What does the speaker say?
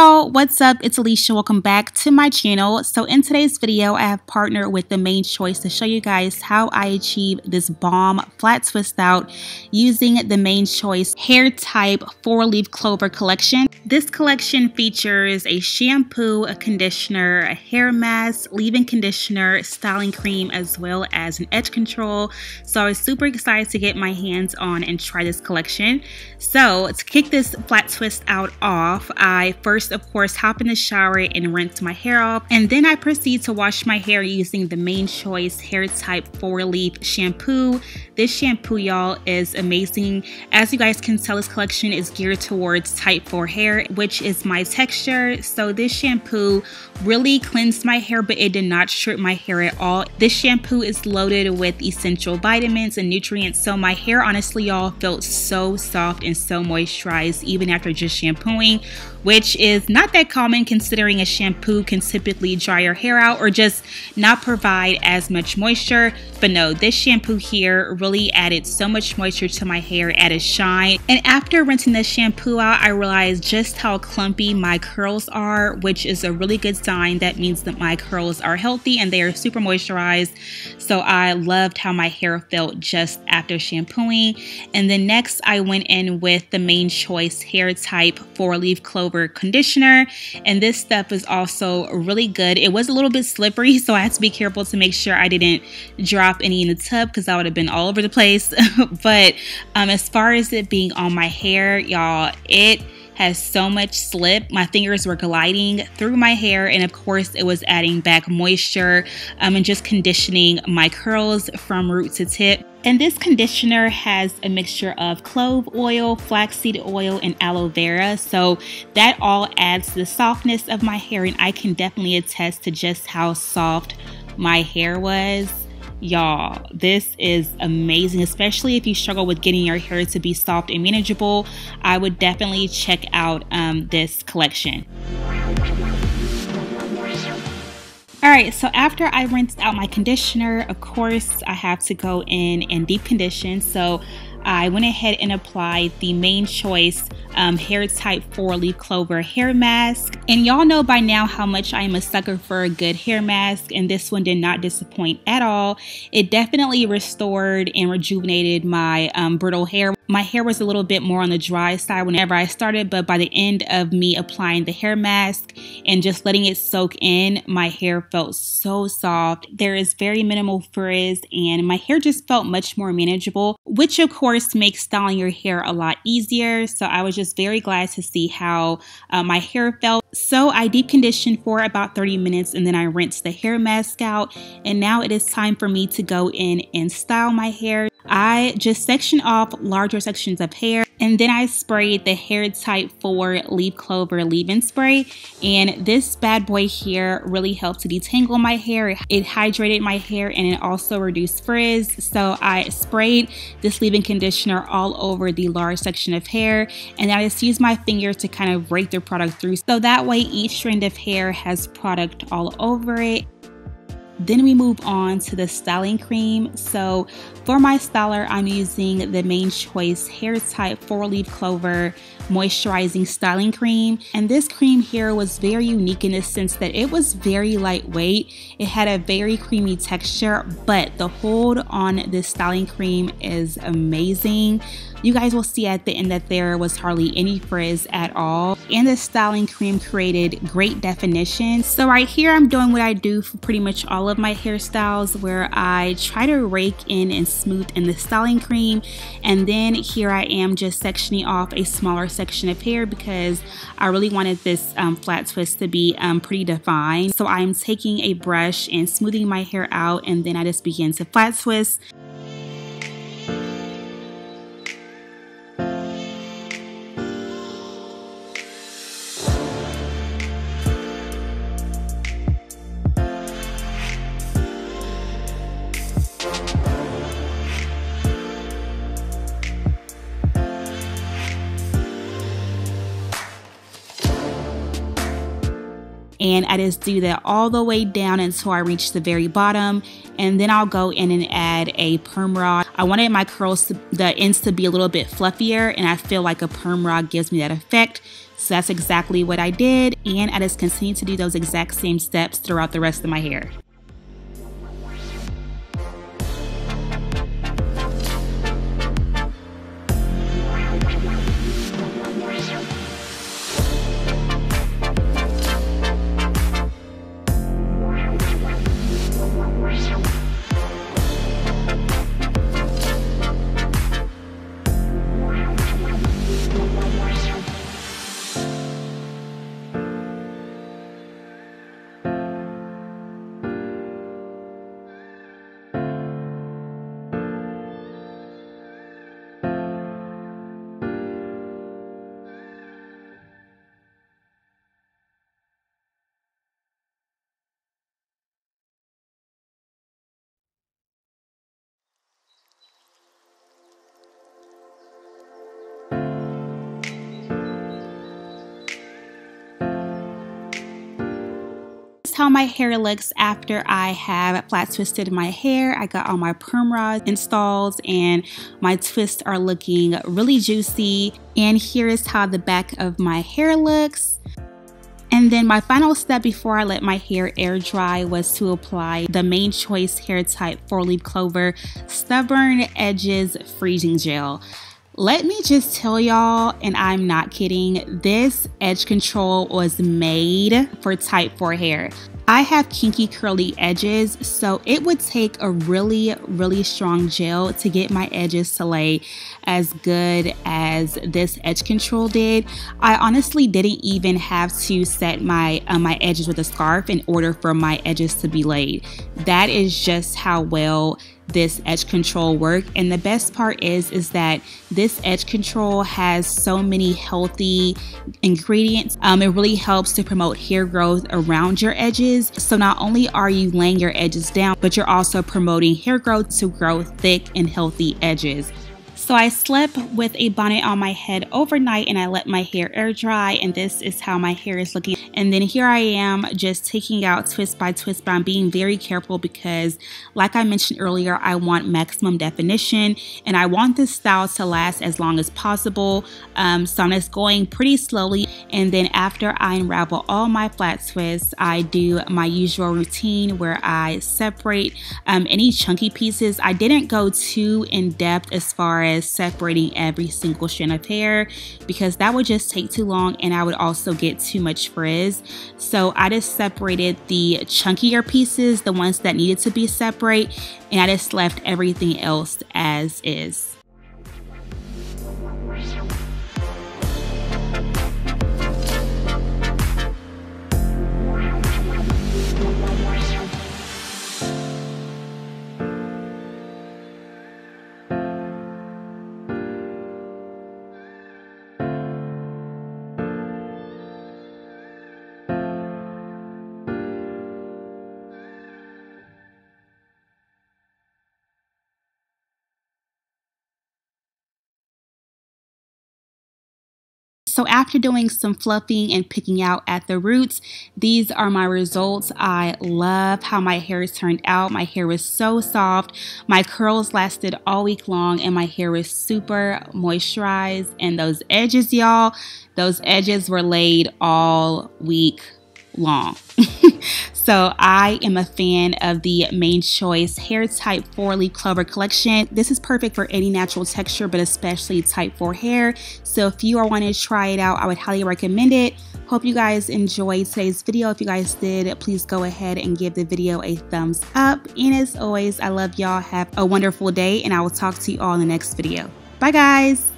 y'all, what's up? It's Alicia. Welcome back to my channel. So in today's video, I have partnered with the Mane Choice to show you guys how I achieve this bomb flat twist out using the Mane Choice Hair Type 4-Leaf Clover collection. This collection features a shampoo, a conditioner, a hair mask, leave-in conditioner, styling cream, as well as an edge control. So I was super excited to get my hands on and try this collection. So to kick this flat twist out off, I first first, of course, hop in the shower and rinse my hair off. And then I proceed to wash my hair using the Mane Choice Hair Type 4 Leaf Shampoo. This shampoo, y'all, is amazing. As you guys can tell, this collection is geared towards type 4 hair, which is my texture. So this shampoo really cleansed my hair, but it did not strip my hair at all. This shampoo is loaded with essential vitamins and nutrients. So my hair, honestly, y'all, felt so soft and so moisturized even after just shampooing which is not that common considering a shampoo can typically dry your hair out or just not provide as much moisture. But no, this shampoo here really added so much moisture to my hair, added shine. And after rinsing the shampoo out, I realized just how clumpy my curls are, which is a really good sign. That means that my curls are healthy and they are super moisturized. So I loved how my hair felt just after shampooing. And then next I went in with the Mane Choice Hair Type 4-Leaf Clover Conditioner. And this stuff is also really good. It was a little bit slippery, so I had to be careful to make sure I didn't drop drop any in the tub because I would have been all over the place. but um, as far as it being on my hair, y'all, it has so much slip. My fingers were gliding through my hair, and of course, it was adding back moisture um, and just conditioning my curls from root to tip. And this conditioner has a mixture of clove oil, flaxseed oil, and aloe vera. So that all adds the softness of my hair, and I can definitely attest to just how soft my hair was. Y'all, this is amazing, especially if you struggle with getting your hair to be soft and manageable. I would definitely check out um, this collection. All right, so after I rinsed out my conditioner, of course, I have to go in and deep condition. So I went ahead and applied the Mane Choice um, Hair Type 4 Leaf Clover Hair Mask. And y'all know by now how much I am a sucker for a good hair mask, and this one did not disappoint at all. It definitely restored and rejuvenated my um, brittle hair. My hair was a little bit more on the dry side whenever I started, but by the end of me applying the hair mask and just letting it soak in, my hair felt so soft. There is very minimal frizz, and my hair just felt much more manageable, which of course makes styling your hair a lot easier. So I was just very glad to see how uh, my hair felt. So I deep conditioned for about 30 minutes and then I rinsed the hair mask out. And now it is time for me to go in and style my hair. I just section off larger sections of hair and then I sprayed the Hair Type 4 Leaf Clover leave-in spray. And this bad boy here really helped to detangle my hair. It hydrated my hair and it also reduced frizz. So I sprayed this leave-in conditioner all over the large section of hair. And I just used my finger to kind of rake the product through. So that way each strand of hair has product all over it. Then we move on to the styling cream. So for my styler, I'm using the Mane Choice Hair Type 4 Leaf Clover Moisturizing Styling Cream. And this cream here was very unique in the sense that it was very lightweight. It had a very creamy texture, but the hold on this styling cream is amazing. You guys will see at the end that there was hardly any frizz at all. And the styling cream created great definition. So right here, I'm doing what I do for pretty much all of my hairstyles where I try to rake in and smooth in the styling cream. And then here I am just sectioning off a smaller section of hair because I really wanted this um, flat twist to be um, pretty defined. So I'm taking a brush and smoothing my hair out and then I just begin to flat twist. And I just do that all the way down until I reach the very bottom and then I'll go in and add a perm rod. I wanted my curls, to, the ends to be a little bit fluffier and I feel like a perm rod gives me that effect. So that's exactly what I did and I just continue to do those exact same steps throughout the rest of my hair. How my hair looks after I have flat twisted my hair. I got all my perm rods installed and my twists are looking really juicy. And here is how the back of my hair looks. And then my final step before I let my hair air dry was to apply the Mane Choice Hair Type 4 Leaf Clover Stubborn Edges Freezing Gel. Let me just tell y'all, and I'm not kidding, this edge control was made for type 4 hair. I have kinky curly edges, so it would take a really, really strong gel to get my edges to lay as good as this edge control did. I honestly didn't even have to set my uh, my edges with a scarf in order for my edges to be laid. That is just how well this edge control work. And the best part is is that this edge control has so many healthy ingredients. Um, it really helps to promote hair growth around your edges. So not only are you laying your edges down but you're also promoting hair growth to grow thick and healthy edges so I slept with a bonnet on my head overnight and I let my hair air dry and this is how my hair is looking. And then here I am just taking out twist by twist but I'm being very careful because like I mentioned earlier I want maximum definition and I want this style to last as long as possible. Um, so I'm just going pretty slowly and then after I unravel all my flat twists I do my usual routine where I separate um, any chunky pieces. I didn't go too in depth as far as separating every single strand of hair because that would just take too long and I would also get too much frizz. So I just separated the chunkier pieces, the ones that needed to be separate, and I just left everything else as is. So after doing some fluffing and picking out at the roots, these are my results. I love how my hair turned out. My hair was so soft. My curls lasted all week long and my hair was super moisturized. And those edges, y'all, those edges were laid all week long. so I am a fan of the Mane Choice Hair Type 4 Leaf Clover Collection. This is perfect for any natural texture, but especially type 4 hair. So if you are wanting to try it out, I would highly recommend it. Hope you guys enjoyed today's video. If you guys did, please go ahead and give the video a thumbs up. And as always, I love y'all. Have a wonderful day, and I will talk to you all in the next video. Bye, guys.